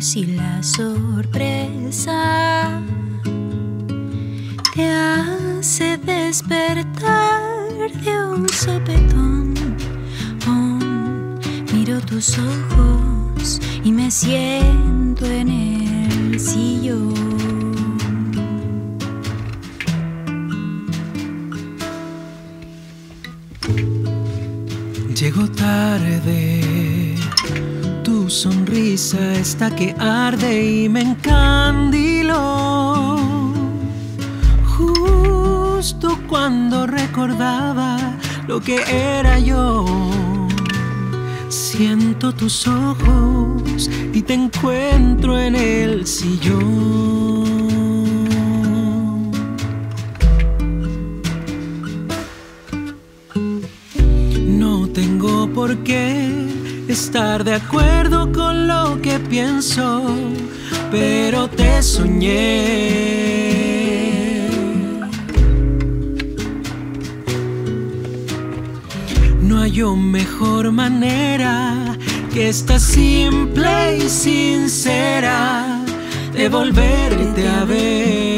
si la sorpresa te hace despertar de un sopetón. Miro tus ojos y me siento en el sillón. Llego tarde, tu sonrisa está que arde y me encandiló. Justo cuando recordaba lo que era yo, siento tus ojos y te encuentro en el sillón. No tengo por qué estar de acuerdo con lo que pienso, pero te soñé. No hay mejor manera que esta simple y sincera de volverte a ver.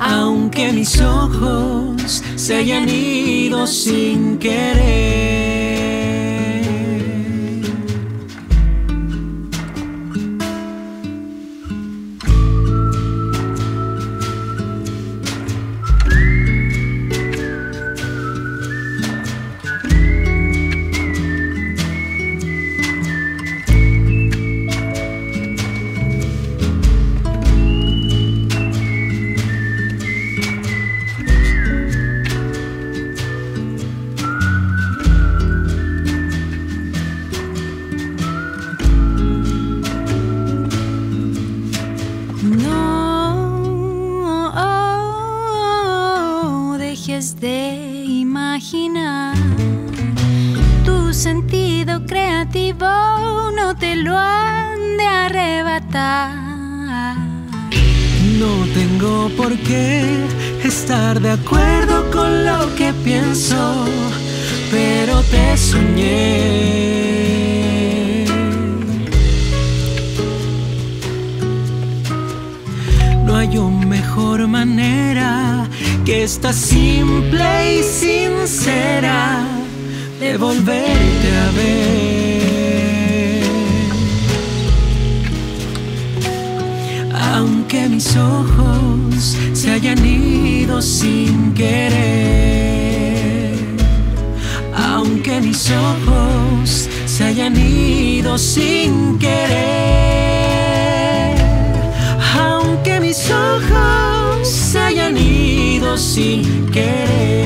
aunque mis ojos se hayan ido sin querer. No dejes de imaginar tu sentido creativo, no te lo han de arrebatar. No tengo por qué estar de acuerdo con lo que pienso, pero te soñé. Que esta simple y sincera de volverte a ver. aunque mis ojos se hayan ido sin querer, aunque mis ojos se hayan ido sin querer, sin querer.